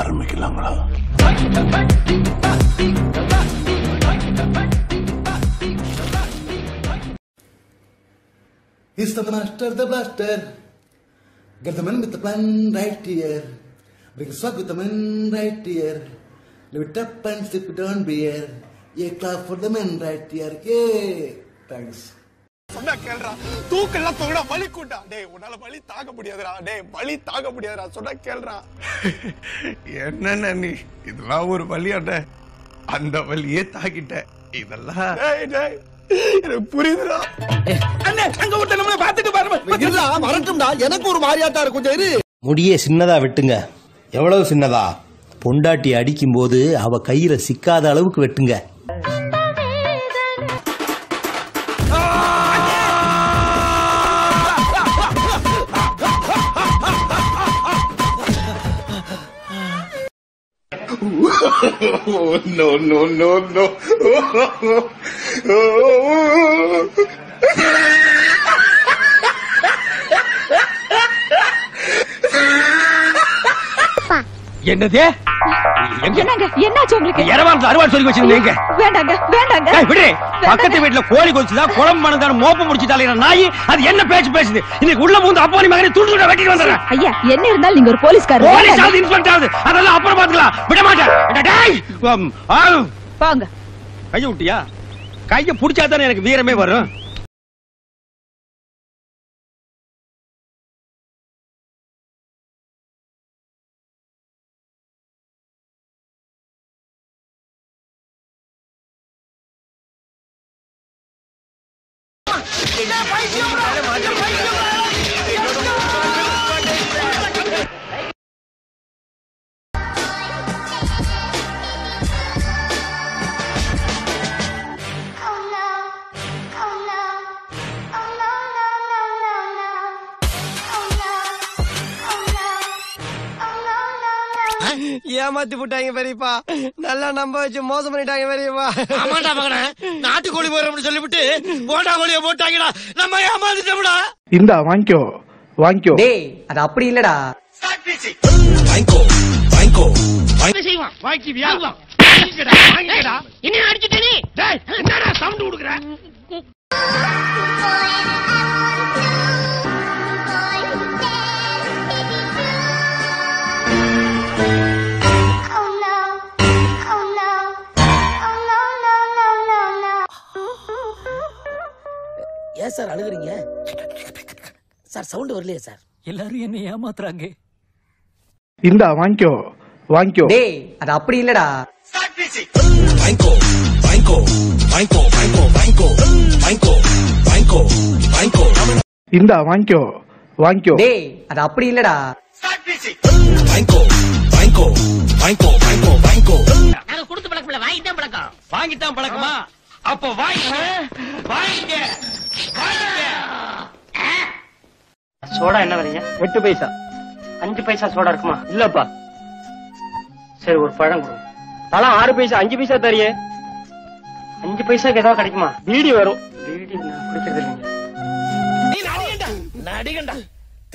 ஆரம்பிக்கலாங்களா He's the master, the blaster. Get the man with the plan right here. Bring a swag with the man right here. Live it up and sip it on beer. Yeah, clap for the man right here. Yeah. Thanks. சொன்னா கேளுடா. தூக்கெல்லாம் தூக்கிடா வலி கூட்டா டேய் உன்னால வலி தாங்க முடியாதுடா. டேய் வலி தாங்க முடியாதுடா. சொன்னா கேளுடா. என்னண்ணே நீ? இதெல்லாம் ஒரு வழியாட்ட அந்த வழியே தாக்கிட்ட. இதெல்லாம் டேய் டேய் எனக்கு புரியுதுடா. அண்ணே அங்க ஒருத்தன் நம்மள பாத்துட்டு பாருங்க. வரட்டும்டா. எனக்கு ஒரு மாதிரியாட்டா இருக்கும் கொஞ்சம் இரு முடியே சின்னதா வெட்டுங்க. எவ்வளவு சின்னதா? பொண்டாட்டி அடிக்கும்போது அவ கையில சிக்காத அளவுக்கு வெட்டுங்க. No, no, no, no. என்னது என்னங்க? என்னாச்சு உங்களுக்கு? இரவான் அறுவாள் சொல்லி வச்சிருந்தீங்க வேண்டாங்க வேண்டாங்க. ஏய், விடு. பக்கத்து வீட்டுல கோழி கொதிச்சுதா குழம்பு மணந்தான மோப்பம் முடிச்சுட்டாலே நாய்? அது என்ன பேச்சு பேசுது? இன்னைக்கு உள்ள மூந்து அப்பா நீ மகனை துண்டு துண்டா வெட்டிட்டு வந்துடுறேன் ஐயா என்ன இருந்தாலும் நீங்க ஒரு போலீஸ்காரர். போலீஸ். ஆகுது இன்ஸ்பெக்டர் ஆகுது அதெல்லாம் அப்புறம் பாத்துக்கலாம் விட மாட்டேன். வாங்க. கைய விட்டியா? கைய புடிச்சா தானே எனக்கு வீரமே வரும். పైకి ஏமாத்தி போட்டாங்க பெரியப்பா. நல்லா நம்ப வச்சு மோசம் பண்ணிட்டாங்க பெரியப்பா. ஆமாடா மகனே. நாட்டுக்கோழி போறோம்னு சொல்லிவிட்டு போட்டா கோழிய போட்டாங்கடா. நம்ம ஏமாந்துட்டோம்டா. இந்தா வாங்கிக்கோ. வாங்கிக்கோ. டேய் அது அப்படி இல்லடா. செய்வான்? வாங்கிக்கியா வாங்கிக்கடா வாங்கிக்கடா. என்ன அடிச்சிட்டே நீ? டேய் என்னடா சவுண்ட் குடுக்குற? அழுகுறீங்க? சார் சவுண்ட் வரலையே சார். எல்லாரும் என்ன ஏமாத்துறாங்க. இந்தா வாங்கிக்கோ வாங்கிக்கோ. டேய் அது அப்படி இல்லடா. இந்தா வாங்கிக்கோ வாங்கிக்கோ. டேய் அது அப்படி இல்லடா. நாங்க கொடுத்து பழக்கம் வாங்கிட்டேன் பழக்கம். வாங்கிட்டான் பழக்கமா? அப்ப வாங்கிக்க வாங்கிக்க வாங்கிக்க சோடா என்ன வரீங்க எட்டு பைசா. அஞ்சு பைசா சோடா இருக்குமா? இல்லப்பா. சரி ஒரு பழம் கொடு. பழம் ஆறு பைசா அஞ்சு பைசா தரியே அஞ்சு பைசாக்கு ஏதாவது கிடைக்குமா? பீடி வரும். பீடி நான் குடிக்கிறது இல்லைங்க. நீ நடிகண்டா நடிகண்டா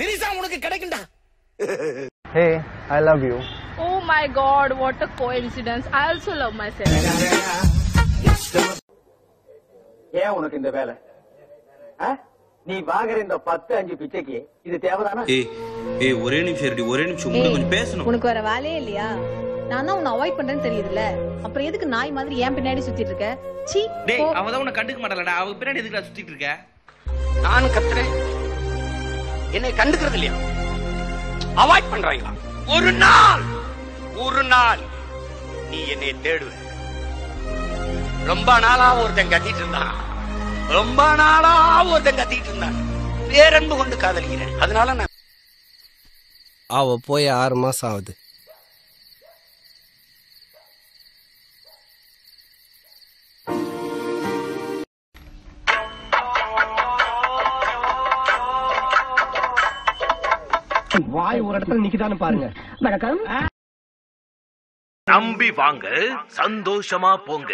திரிசா உனக்கு கிடைக்கும்டா. Hey I love you Oh my god, what a coincidence. I also love myself. ஏன் உனக்கு இந்த வேலை? நீ வாங்குற இந்த பத்து அஞ்சு பிச்சைக்கு இது தேவைதானா? ஏய் ஏய் ஒரே நிமிஷம் இருடி ஒரே நிமிஷம். உங்களை கொஞ்சம் பேசணும். உனக்கு வேற வேலையே இல்லையா? நான் தான் உன்னை அவாய்ட் பண்றேன்னு தெரியுதுல்ல? அப்புறம் எதுக்கு நாய் மாதிரி ஏன் பின்னாடி சுத்திட்டு இருக்க? சீ டேய் போ. அவன் தான் உன்னை கண்டுக்க மாட்டாளடா அவங்க பின்னாடி எதுக்குடா சுத்திட்டு இருக்க? நான் கத்துறேன். என்னை கண்டுக்கிறது இல்லையா? அவாய்ட் பண்றாங்களா? ஒரு நாள் ஒரு நாள் நீ என்னை தேடுவ. ரொம்ப நாளா ஒருத்தன் கத்திட்டு இருந்தான். ரொம்ப நாளா ஒருத்தன் கத்திட்டு இருந்தான் பேரன்பு கொண்டு காதலிக்கிறேன். அதனால நான் அவ போய் ஆறு மாசம் ஆகுது. வாய் ஒரு இடத்துல நிக்குதான்னு பாருங்க. வணக்கம். நம்பி வாங்க சந்தோஷமா போங்க.